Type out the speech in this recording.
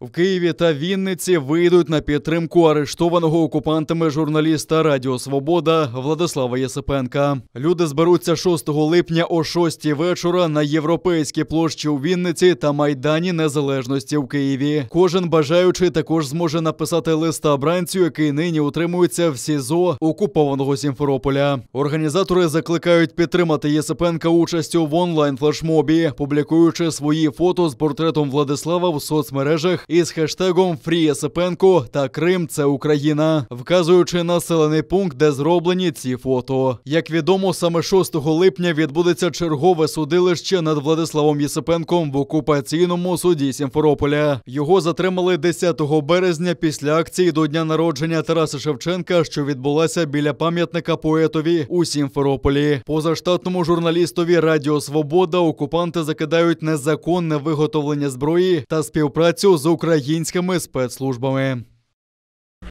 В Києві та Вінниці вийдуть на підтримку арештованого окупантами журналіста Радіо Свобода Владислава Єсипенка. Люди зберуться 6 липня о 6 вечора на європейській площі у Вінниці та Майдані Незалежності в Києві. Кожен бажаючий також зможе написати листа бранцю, який нині утримується в СІЗО окупованого Сімферополя. Організатори закликають підтримати Єсипенка участю в онлайн флешмобі, публікуючи свої фото з портретом Владислава в соцмережах із хештегом «Фрі Єсипенко» та Крим це Україна, вказуючи населений пункт, де зроблені ці фото. Як відомо, саме 6 липня відбудеться чергове судилище над Владиславом Єсипенком в окупаційному суді Сімферополя. Його затримали 10 березня після акції до дня народження Тараса Шевченка, що відбулася біля пам'ятника поетові у Сімферополі. Позаштатному журналістові Радіо Свобода окупанти закидають незаконне виготовлення зброї та співпрацю з українськими спецслужбами.